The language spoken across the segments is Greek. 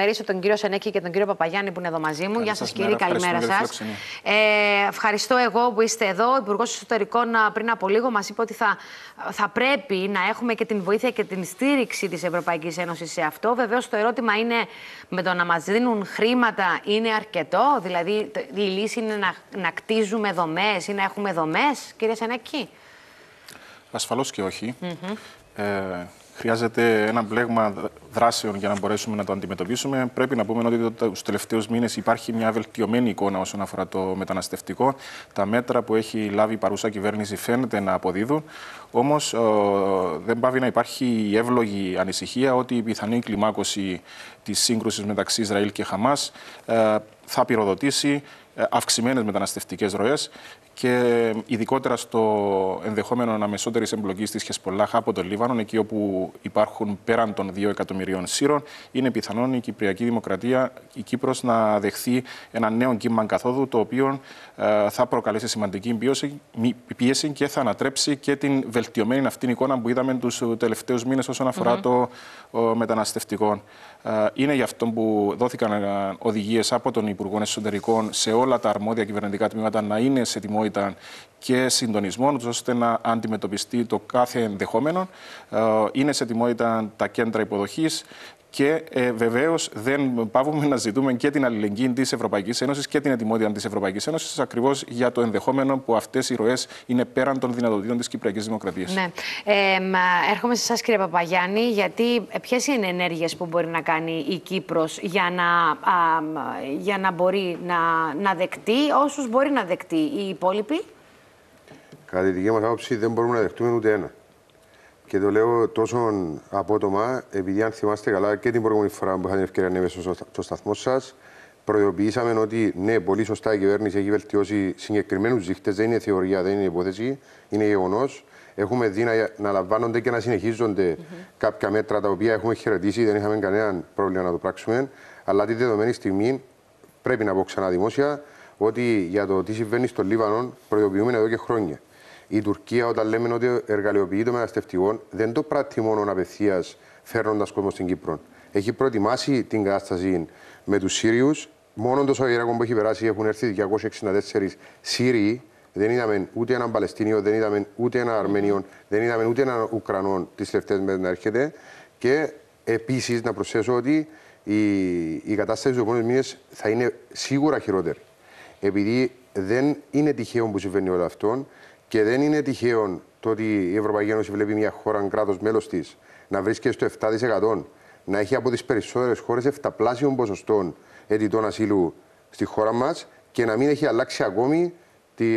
καλημερίσω τον κύριο Σενέκη και τον κύριο Παπαγιάννη που είναι εδώ μαζί μου. Γεια σας, κύριε, καλημέρα σας. Ε, ευχαριστώ εγώ που είστε εδώ. Ο Υπουργός Εσωτερικών πριν από λίγο μας είπε ότι θα, θα πρέπει να έχουμε και την βοήθεια και την στήριξη της Ευρωπαϊκής Ένωσης σε αυτό. Βεβαίως, το ερώτημα είναι με το να μας δίνουν χρήματα είναι αρκετό; Δηλαδή, η λύση είναι να, να κτίζουμε δομές ή να έχουμε δομές, κύριε Σενέκη; Ασφαλώς και όχι. ε, χρειάζεται ένα μπλέγμα δράσεων για να μπορέσουμε να το αντιμετωπίσουμε. Πρέπει να πούμε ότι του τελευταίους μήνες υπάρχει μια βελτιωμένη εικόνα όσον αφορά το μεταναστευτικό. Τα μέτρα που έχει λάβει η παρούσα κυβέρνηση φαίνεται να αποδίδουν. Όμως δεν πάβει να υπάρχει η εύλογη ανησυχία ότι η πιθανή κλιμάκωση της σύγκρουσης μεταξύ Ισραήλ και Χαμάς ε, θα πυροδοτήσει ε, αυξημένες μεταναστευτικές ροές και ειδικότερα στο ενδεχόμενο αναμεσότερη εμπλοκής της Χεσπολάχ από τον Λίβανο, εκεί όπου υπάρχουν πέραν των 2 εκατομμυρίων Σύρων, είναι πιθανόν η Κυπριακή Δημοκρατία, η Κύπρος, να δεχθεί ένα νέο κύμα καθόδου, το οποίο ε, θα προκαλέσει σημαντική πίεση και θα ανατρέψει και την βελτιωμένη αυτή εικόνα που είδαμε τους τελευταίους μήνες όσον αφορά το μεταναστευτικό. Ε, είναι γι' αυτό που δόθηκαν ε, οδηγίες από τον Υπουργό Εσωτερικών σε όλα τα αρμόδια κυβερνητικά τμήματα να είναι σε τιμότητα και συντονισμό, ώστε να αντιμετωπιστεί το κάθε ενδεχόμενο. Είναι σε τιμότητα τα κέντρα υποδοχής και ε, βεβαίως δεν πάβουμε να ζητούμε και την αλληλεγγύη της Ευρωπαϊκής Ένωσης και την ετοιμότητα της Ευρωπαϊκής Ένωσης, ακριβώς για το ενδεχόμενο που αυτές οι ροές είναι πέραν των δυνατοτήτων της Κυπριακής Δημοκρατίας. Ναι. Ε, έρχομαι σε εσάς, κύριε Παπαγιάννη, γιατί ε, ποιες είναι οι ενέργειες που μπορεί να κάνει η Κύπρος για να, α, για να μπορεί να, να δεκτεί όσους μπορεί να δεκτεί οι υπόλοιποι; Κατά τη δική μας άποψη, δεν μπορούμε να δεχτούμε ούτε ένα. Και το λέω τόσο απότομα, επειδή αν θυμάστε καλά και την προηγούμενη φορά που είχα την ευκαιρία να είμαι στο σταθμό σας, προειδοποιήσαμε ότι ναι, πολύ σωστά η κυβέρνηση έχει βελτιώσει συγκεκριμένους δείχτες. Δεν είναι θεωρία, δεν είναι υπόθεση, είναι γεγονός. Έχουμε δει να, να λαμβάνονται και να συνεχίζονται mm -hmm. κάποια μέτρα τα οποία έχουμε χαιρετήσει, δεν είχαμε κανένα πρόβλημα να το πράξουμε. Αλλά τη δεδομένη στιγμή πρέπει να πω ξανά δημόσια ότι για το τι συμβαίνει στο Λίβανο προειδοποιούμε εδώ και χρόνια η Τουρκία, όταν λέμε ότι εργαλειοποιεί το μεταναστευτικό, δεν το πράττει μόνο απευθείας φέρνοντας κόσμο στην Κύπρο. Έχει προετοιμάσει την κατάσταση με τους Σύριους. Μόνο το Σαββατοκύριακο που έχει περάσει έχουν έρθει 264 Σύριοι. Δεν είδαμε ούτε έναν Παλαιστίνιο, δεν είδαμε ούτε έναν Αρμένιο, δεν είδαμε ούτε έναν Ουκρανό τις τελευταίες μέρες να έρχεται. Και επίσης να προσθέσω ότι η, η κατάσταση του επόμενους μήνες θα είναι σίγουρα χειρότερη. Επειδή δεν είναι τυχαίο που συμβαίνει όλο αυτό. Και δεν είναι τυχαίο το ότι η Ευρωπαϊκή Ένωση βλέπει μια χώρα, κράτος μέλος της, να βρίσκεται στο 7%, να έχει από τις περισσότερες χώρες εφταπλάσιων ποσοστών αιτητών ασύλου στη χώρα μας και να μην έχει αλλάξει ακόμη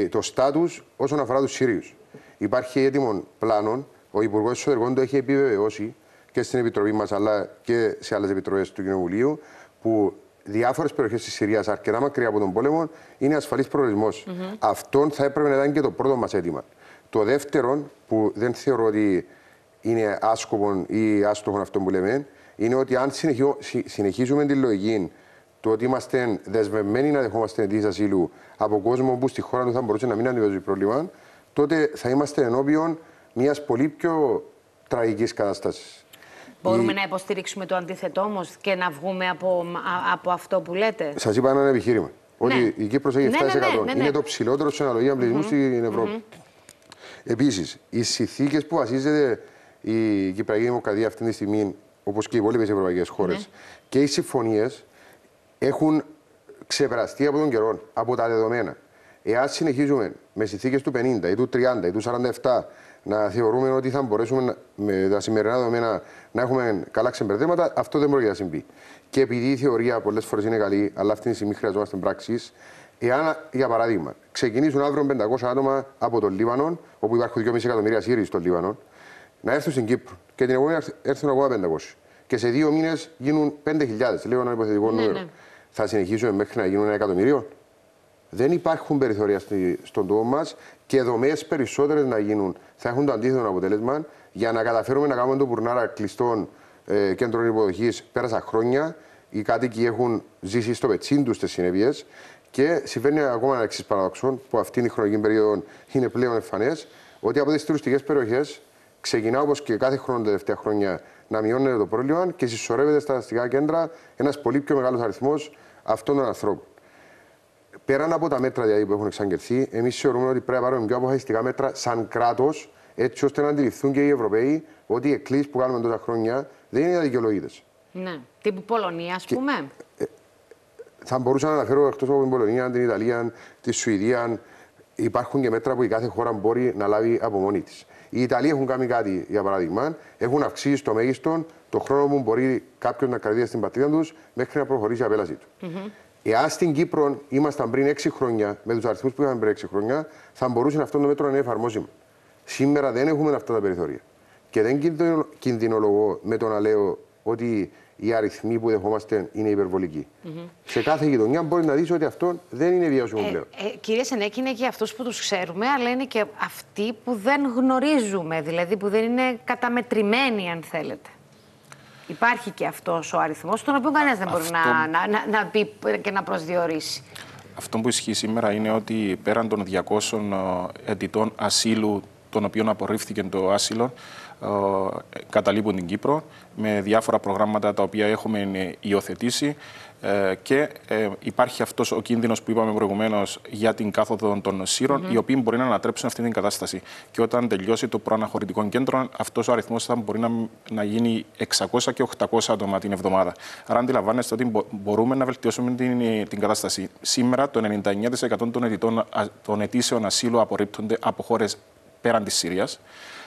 το στάτους όσον αφορά τους Σύριους. Υπάρχει έτοιμο πλάνο. Ο Υπουργός Εσωτερικών το έχει επιβεβαιώσει και στην Επιτροπή μας, αλλά και σε άλλες επιτροπές του Κοινοβουλίου, που διάφορες περιοχές της Συρίας, αρκετά μακριά από τον πόλεμο, είναι ασφαλής προορισμός. Mm -hmm. Αυτό θα έπρεπε να ήταν και το πρώτο μας αίτημα. Το δεύτερο, που δεν θεωρώ ότι είναι άσκοπο ή άστοχο αυτό που λέμε, είναι ότι αν συνεχίζουμε τη λογική του ότι είμαστε δεσμευμένοι να δεχόμαστε αιτήσεις ασύλου από κόσμο που στη χώρα του θα μπορούσε να μην αντιμετωπίζει πρόβλημα, τότε θα είμαστε ενώπιον μιας πολύ πιο τραγικής κατάστασης. Μπορούμε η... να υποστηρίξουμε το αντίθετο όμως και να βγούμε από, από αυτό που λέτε; Σας είπα ένα επιχείρημα. Ότι ναι. η Κύπρος έχει 7%. Ναι, ναι, ναι, είναι το ψηλότερο σε αναλογία πληθυσμού mm -hmm. στην Ευρώπη. Mm -hmm. Επίσης, οι συνθήκες που βασίζεται η Κυπριακή Δημοκρατία αυτή τη στιγμή, όπως και οι υπόλοιπες ευρωπαϊκές χώρες, και οι συμφωνίες έχουν ξεπεραστεί από τον καιρό, από τα δεδομένα. Εάν συνεχίζουμε με συνθήκες του 50 ή του 30 ή του 47 να θεωρούμε ότι θα μπορέσουμε με τα σημερινά δεδομένα να έχουμε καλά ξεμπερδέματα, αυτό δεν μπορεί να συμβεί. Και επειδή η θεωρία πολλές φορές είναι καλή, αλλά αυτή τη στιγμή χρειαζόμαστε πράξεις, εάν, για παράδειγμα, ξεκινήσουν αύριο 500 άτομα από τον Λίβανο, όπου υπάρχουν 2,5 εκατομμύρια Σύριοι στο Λίβανο, να έρθουν στην Κύπρο και την επόμενη έρθουν ακόμα 500. Και σε δύο μήνες γίνουν 5.000, λέω ένα υποθετικό ναι, νούμερο. Ναι. Θα συνεχίσουμε μέχρι να γίνουν ένα εκατομμύριο. Δεν υπάρχουν περιθώρια στον τόπο μας και δομές περισσότερες να γίνουν θα έχουν το αντίθετο αποτέλεσμα για να καταφέρουμε να κάνουμε το πουρνάρα κλειστών ε, κέντρων υποδοχής. Πέρασαν χρόνια. Οι κάτοικοι έχουν ζήσει στο πετσίν τους τις συνέπειες και συμβαίνει ακόμα ένα εξής παράδοξο που αυτή η χρονική περίοδο είναι πλέον εμφανές ότι από τις τουριστικές περιοχές ξεκινά όπως και κάθε χρόνο τα τελευταία χρόνια να μειώνεται το πρόβλημα και συσσωρεύεται στα αστικά κέντρα ένας πολύ πιο μεγάλος αριθμός αυτών των ανθρώπων. Πέραν από τα μέτρα δηλαδή, που έχουν εξαγγελθεί, εμείς θεωρούμε ότι πρέπει να πάρουμε πιο αποφασιστικά μέτρα σαν κράτος, έτσι ώστε να αντιληφθούν και οι Ευρωπαίοι ότι οι εκκλήσεις που κάνουμε τόσα χρόνια δεν είναι αδικαιολογητέ. Ναι. Τύπου Πολωνία, ας πούμε. Και, ε, θα μπορούσα να αναφέρω εκτός από την Πολωνία, την Ιταλία, τη Σουηδία. Υπάρχουν και μέτρα που η κάθε χώρα μπορεί να λάβει από μόνη της. Οι Ιταλοί έχουν κάνει κάτι, για παράδειγμα, έχουν αυξήσει στο μέγιστο το χρόνο που μπορεί κάποιο να κρατήσει στην πατρίδα τους μέχρι να προχωρήσει η απέλασή του. Mm -hmm. Εάν στην Κύπρο ήμασταν πριν 6 χρόνια, με τους αριθμούς που είχαμε πριν 6 χρόνια, θα μπορούσε αυτό το μέτρο να είναι εφαρμόσιμο. Σήμερα δεν έχουμε αυτά τα περιθώρια. Και δεν κινδυνολογώ με το να λέω ότι οι αριθμοί που δεχόμαστε είναι υπερβολικοί. Mm -hmm. Σε κάθε γειτονιά μπορεί να δεις ότι αυτό δεν είναι βιώσιμο ε, πλέον. Ε, κύριε Σενέκη, είναι και αυτούς που τους ξέρουμε, αλλά είναι και αυτοί που δεν γνωρίζουμε, δηλαδή που δεν είναι καταμετρημένοι, αν θέλετε. Υπάρχει και αυτός ο αριθμός, τον οποίο κανένας δεν μπορεί να, να, να, να πει και να προσδιορίσει. Αυτό που ισχύει σήμερα είναι ότι πέραν των 200 ε, αιτητών ασύλου, των οποίων απορρίφθηκε το άσυλο, καταλείπουν την Κύπρο με διάφορα προγράμματα τα οποία έχουμε υιοθετήσει ε, και ε, υπάρχει αυτός ο κίνδυνος που είπαμε προηγουμένως για την κάθοδο των σύρων, οι οποίοι μπορεί να ανατρέψουν αυτή την κατάσταση. Και όταν τελειώσει το προαναχωρητικό κέντρο, αυτός ο αριθμός θα μπορεί να, να γίνει 600 και 800 άτομα την εβδομάδα. Άρα αντιλαμβάνεστε ότι μπορούμε να βελτιώσουμε την, την κατάσταση. Σήμερα το 99% των, αιτητών, των αιτήσεων ασύλου απορρίπτονται από χώρες πέραν της Συρίας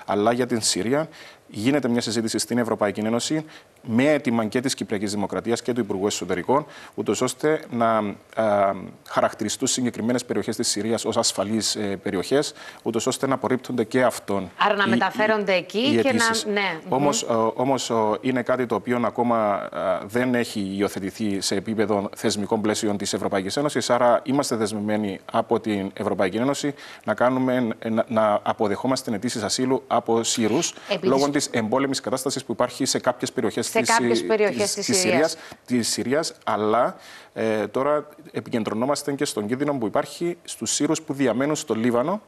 αλλά για την Συρία γίνεται μια συζήτηση στην Ευρωπαϊκή Ένωση με έτοιμα και της Κυπριακής Δημοκρατίας και του Υπουργού Εσωτερικών, ούτως ώστε να α, χαρακτηριστούν συγκεκριμένες περιοχές της Συρίας ως ασφαλείς ε, περιοχές, ούτως ώστε να απορρίπτονται και αυτόν. Άρα να οι, μεταφέρονται οι, εκεί οι και να. Ναι. Όμως είναι κάτι το οποίο ακόμα δεν έχει υιοθετηθεί σε επίπεδο θεσμικών πλαίσιων της Ευρωπαϊκής Ένωσης. Άρα είμαστε δεσμευμένοι από την Ευρωπαϊκή Ένωση να, κάνουμε, να, να αποδεχόμαστε αιτήσεις ασύλου από Σύρους λόγω της εμπόλεμης κατάστασης που υπάρχει σε κάποιες περιοχές σε κάποιες περιοχές της, της, Συρίας. Της Συρίας αλλά ε, τώρα επικεντρωνόμαστε και στον κίνδυνο που υπάρχει στους Σύρους που διαμένουν στο Λίβανο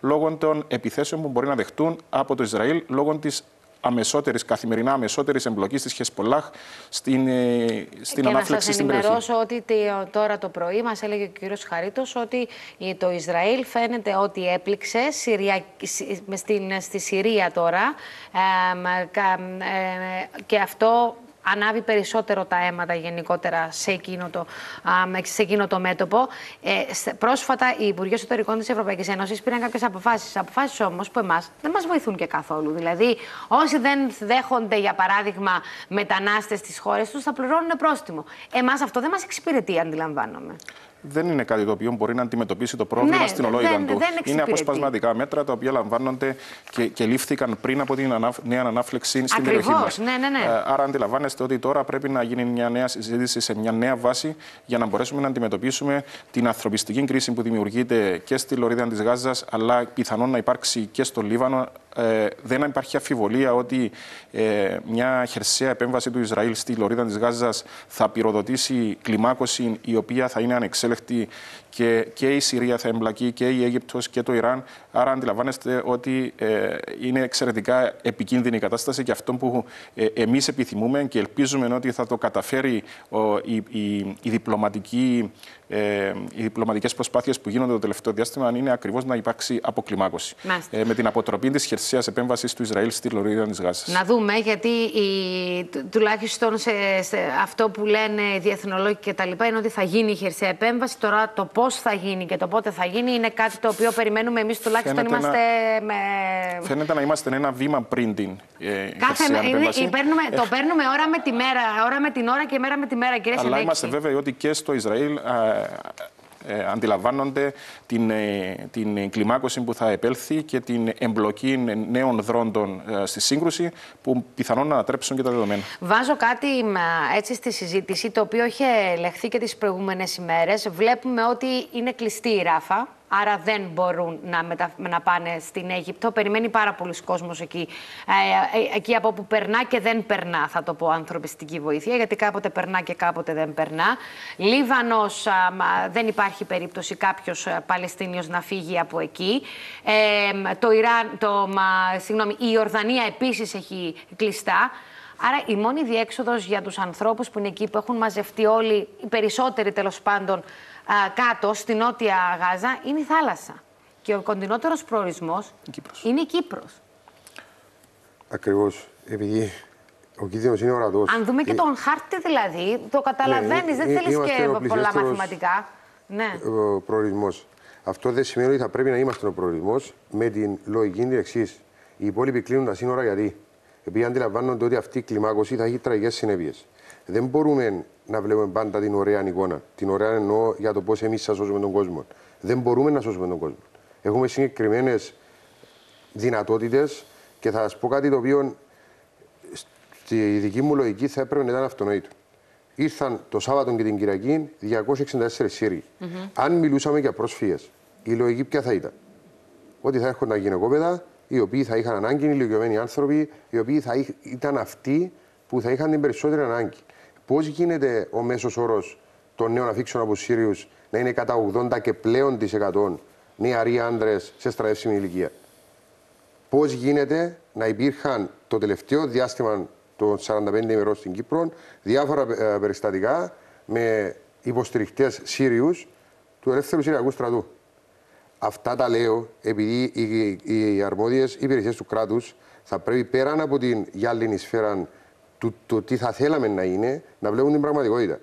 λόγω των επιθέσεων που μπορεί να δεχτούν από το Ισραήλ λόγω της αμεσότερη, καθημερινά αμεσότερη εμπλοκή της Χεσπολάχ στην, ε, στην ανάφλεξη στην περιοχή. Να σα ενημερώσω ότι τώρα το πρωί μας έλεγε ο κ. Χαρίτος ότι το Ισραήλ φαίνεται ότι έπληξε Συρια... στην, στη Συρία τώρα ε, και αυτό ανάβει περισσότερο τα αίματα γενικότερα σε εκείνο το, σε εκείνο το μέτωπο. Ε, πρόσφατα, οι Υπουργοί Εσωτερικών της Ευρωπαϊκής Ένωσης πήραν κάποιες αποφάσεις. Αποφάσεις όμως που εμάς δεν μας βοηθούν και καθόλου. Δηλαδή, όσοι δεν δέχονται, για παράδειγμα, μετανάστες στις χώρες τους, θα πληρώνουν πρόστιμο. Εμάς αυτό δεν μας εξυπηρετεί, αντιλαμβάνομαι δεν είναι κάτι το οποίο μπορεί να αντιμετωπίσει το πρόβλημα ναι, στην ολόιδα του. είναι αποσπασματικά μέτρα τα οποία λαμβάνονται και, και λήφθηκαν πριν από την νέα ανάφλεξη στην περιοχή μας. Ναι, ναι, ναι. Ε, άρα, αντιλαμβάνεστε ότι τώρα πρέπει να γίνει μια νέα συζήτηση σε μια νέα βάση για να μπορέσουμε να αντιμετωπίσουμε την ανθρωπιστική κρίση που δημιουργείται και στη Λωρίδα της Γάζας, αλλά πιθανόν να υπάρξει και στο Λίβανο. Ε, δεν υπάρχει αφιβολία ότι ε, μια χερσαία επέμβαση του Ισραήλ στη Λωρίδα της Γάζας θα πυροδοτήσει κλιμάκωση η οποία θα είναι ανεξέλεγκτη και, και η Συρία θα εμπλακεί και η Αίγυπτος και το Ιράν. Άρα αντιλαμβάνεστε ότι ε, είναι εξαιρετικά επικίνδυνη η κατάσταση και αυτό που ε, εμείς επιθυμούμε και ελπίζουμε ότι θα το καταφέρει η, η, η διπλωματική ε, οι διπλωματικές προσπάθειες που γίνονται το τελευταίο διάστημα είναι ακριβώς να υπάρξει αποκλιμάκωση. Ε, με την αποτροπή της χερσαίας επέμβασης του Ισραήλ στη Λωρίδα της Γάζας. Να δούμε, γιατί η, τουλάχιστον σε, σε αυτό που λένε οι διεθνολόγοι κτλ. είναι ότι θα γίνει η χερσαία επέμβαση. Τώρα το πώς θα γίνει και το πότε θα γίνει είναι κάτι το οποίο περιμένουμε εμείς τουλάχιστον φαίνεται είμαστε να, με. Φαίνεται να είμαστε ένα βήμα πριν την ε, Κάθε, χερσαία είναι, επέμβαση. Παίρνουμε, το παίρνουμε ώρα με τη μέρα, ώρα με την ώρα και μέρα με τη μέρα, κύριε Αλλά είμαστε βέβαιοι ότι και στο Ισραήλ ε, αντιλαμβάνονται την, ε, την κλιμάκωση που θα επέλθει και την εμπλοκή νέων δρόντων ε, στη σύγκρουση που πιθανόν να ανατρέψουν και τα δεδομένα. Βάζω κάτι έτσι στη συζήτηση το οποίο είχε λεχθεί και τις προηγούμενες ημέρες. Βλέπουμε ότι είναι κλειστή η ράφα άρα δεν μπορούν να, μετα... να πάνε στην Αίγυπτο. Περιμένει πάρα πολλοί κόσμος εκεί, ε, ε, εκεί από όπου περνά και δεν περνά, θα το πω, ανθρωπιστική βοήθεια, γιατί κάποτε περνά και κάποτε δεν περνά. Λίβανος, δεν υπάρχει περίπτωση κάποιος Παλαιστίνιος να φύγει από εκεί. Ε, το Ιράν, το, συγγνώμη, η Ιορδανία επίσης έχει κλειστά. Άρα η μόνη διέξοδος για τους ανθρώπους που είναι εκεί, που έχουν μαζευτεί όλοι, οι περισσότεροι τέλος πάντων, κάτω στη Νότια Γάζα, είναι η θάλασσα. Και ο κοντινότερος προορισμός είναι η Κύπρος. Ακριβώς. Επειδή ο κίνδυνος είναι ορατός. Αν δούμε και ε, τον χάρτη δηλαδή, το καταλαβαίνεις, ναι, δεν θέλεις και πολλά μαθηματικά. Ναι. Ο προορισμός. Αυτό δεν σημαίνει ότι θα πρέπει να είμαστε ο προορισμός με την λογική είναι εξής. Οι υπόλοιποι κλείνουν τα σύνορα γιατί. Επειδή αντιλαμβάνονται ότι αυτή η κλιμάκωση θα έχει τραγικές συνέπειες. Δεν μπορούμε να βλέπουμε πάντα την ωραία εικόνα. Την ωραία εννοώ για το πώς εμείς θα σώσουμε τον κόσμο. Δεν μπορούμε να σώσουμε τον κόσμο. Έχουμε συγκεκριμένες δυνατότητες και θα σας πω κάτι το οποίο στη δική μου λογική θα έπρεπε να ήταν αυτονόητο. Ήρθαν το Σάββατο και την Κυριακή 264 Σύριοι. Mm -hmm. Αν μιλούσαμε για πρόσφυγες, η λογική ποια θα ήταν; Ότι θα έρχονταν γυναικόπαιδα, οι οποίοι θα είχαν ανάγκη, ηλικιωμένοι άνθρωποι, οι οποίοι θα ήταν αυτοί που θα είχαν την περισσότερη ανάγκη. Πώς γίνεται ο μέσος όρος των νέων αφήξεων από Σύριους να είναι κατά 80 και πλέον τη 100 νεαροί άντρες σε στρατεύσιμη ηλικία; Πώς γίνεται να υπήρχαν το τελευταίο διάστημα των 45 ημερών στην Κύπρο διάφορα ε, περιστατικά με υποστηριχτές Σύριους του ελεύθερου Συριακού στρατού; Αυτά τα λέω επειδή οι, οι αρμόδιες υπηρεσίες του κράτους θα πρέπει πέραν από την γυάλινη σφαίρα του το τι θα θέλαμε να είναι, να βλέπουν την πραγματικότητα.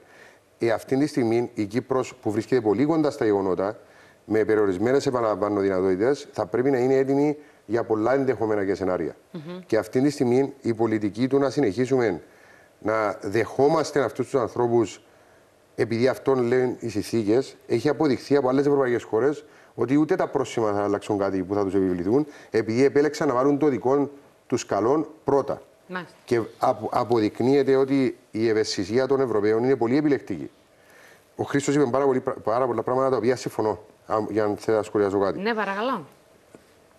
Ε, αυτή τη στιγμή η Κύπρος που βρίσκεται πολύ κοντά στα γεγονότα, με περιορισμένες επαναλαμβάνω δυνατότητε, θα πρέπει να είναι έτοιμη για πολλά ενδεχομένα και σενάρια. Mm -hmm. Και αυτή τη στιγμή η πολιτική του να συνεχίσουμε να δεχόμαστε αυτούς τους ανθρώπους επειδή αυτόν λένε οι συνθήκες, έχει αποδειχθεί από άλλες ευρωπαϊκές χώρες ότι ούτε τα πρόσημα θα αλλάξουν κάτι που θα τους επιβληθούν, επειδή επέλεξαν να βάλουν το δικό τους καλό πρώτα. Μάλιστα. Και αποδεικνύεται ότι η ευαισθησία των Ευρωπαίων είναι πολύ επιλεκτική. Ο Χρήστος είπε πάρα, πολύ, πάρα πολλά πράγματα τα οποία συμφωνώ. Για να θέλω να σχολιάσω κάτι. Ναι, παρακαλώ.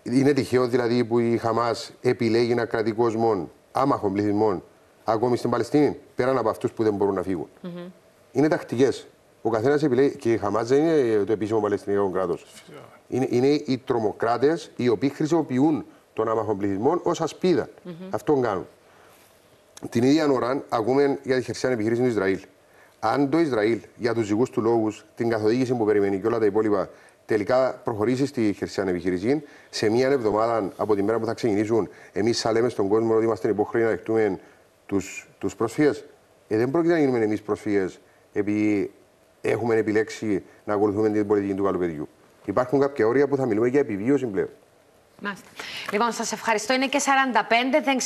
Είναι τυχαίο δηλαδή που η Χαμάς επιλέγει να κρατεί κόσμο άμαχων πληθυσμών ακόμη στην Παλαιστίνη, πέραν από αυτούς που δεν μπορούν να φύγουν. Mm -hmm. Είναι τακτικές. Ο καθένας επιλέγει. Και η Χαμάς δεν είναι το επίσημο Παλαιστινιακό κράτος. Είναι, είναι οι τρομοκράτες οι οποίοι χρησιμοποιούν τον άμαχο πληθυσμό ως ασπίδα. Mm -hmm. Αυτόν κάνουν. Την ίδια ώρα ακούμε για τη χερσαία επιχείρηση του Ισραήλ. Αν το Ισραήλ για τους δικούς του λόγους, την καθοδήγηση που περιμένει και όλα τα υπόλοιπα, τελικά προχωρήσει στη χερσαία επιχείρηση, σε μία εβδομάδα από τη μέρα που θα ξεκινήσουν, εμείς θα λέμε στον κόσμο ότι είμαστε υποχρεωμένοι να δεχτούμε τους πρόσφυγες. Ε, δεν πρόκειται να γίνουμε εμείς πρόσφυγες επειδή έχουμε επιλέξει να ακολουθούμε την πολιτική του καλοπαιδιού. Υπάρχουν κάποια όρια που θα μιλούμε για επιβίωση πλέον. Μάλιστα. Λοιπόν, σας ευχαριστώ. Είναι και 45. Δεν